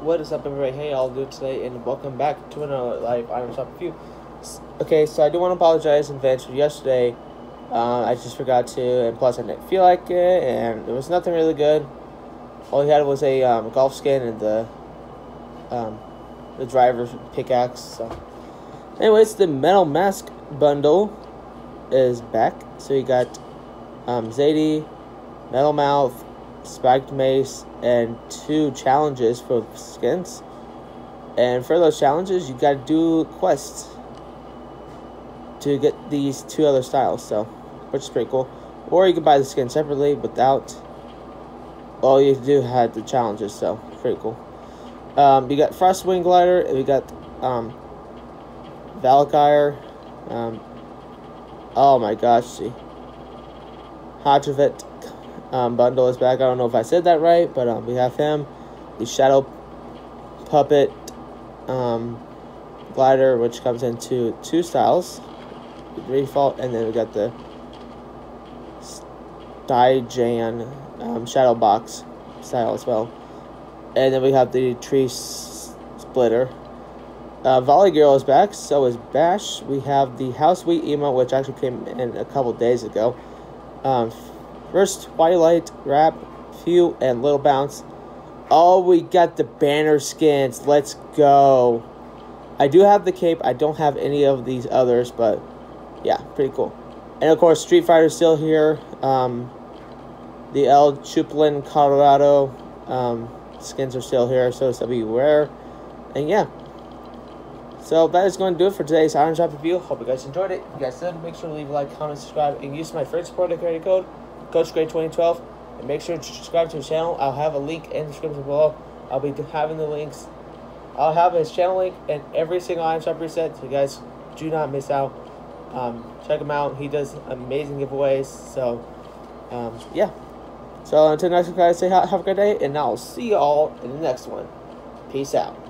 What is up, everybody? Hey, y'all do today, and welcome back to another live item shop review. Okay, so I do want to apologize in advance for yesterday. Uh, I just forgot to, and plus I didn't feel like it, and there was nothing really good. All he had was a um, golf skin and the um, the driver's pickaxe. So, anyways, the metal mask bundle is back. So you got um, Zadie, Metal Mouth, Spiked Mace, and two challenges for skins. And for those challenges, you gotta do quests to get these two other styles, so which is pretty cool. Or you can buy the skin separately without all you do had the challenges, so pretty cool. Um, you got Frostwing Glider, and we got um, Valkyr. Um, oh my gosh, see. Hadrovit um, bundle is back. I don't know if I said that right, but um, we have him. The Shadow Puppet um, glider, which comes into two styles, the default, and then we got the Stygian um, Shadow Box style as well, and then we have the Tree Splitter. Uh, Volley Girl is back, so is Bash. We have the House Wheat emote, which actually came in a couple days ago. Um, First, Twilight, Wrap, Few, and Little Bounce. Oh, we got the banner skins. Let's go. I do have the cape. I don't have any of these others, but yeah, pretty cool. And of course, Street Fighter's still here. Um, the El Chapulín, Colorado um, skins are still here, so it's rare. And yeah. So that is going to do it for today's Item Shop review. Hope you guys enjoyed it. If you guys did, make sure to leave a like, comment, subscribe, and use my free support credit code. Coach Gray 2012. And make sure to subscribe to his channel. I'll have a link in the description below. I'll be having the links. I'll have his channel link and every single item shop reset. So you guys do not miss out. Um, check him out. He does amazing giveaways. So, um, yeah. So until next time, guys, say have a good day. And I'll see you all in the next one. Peace out.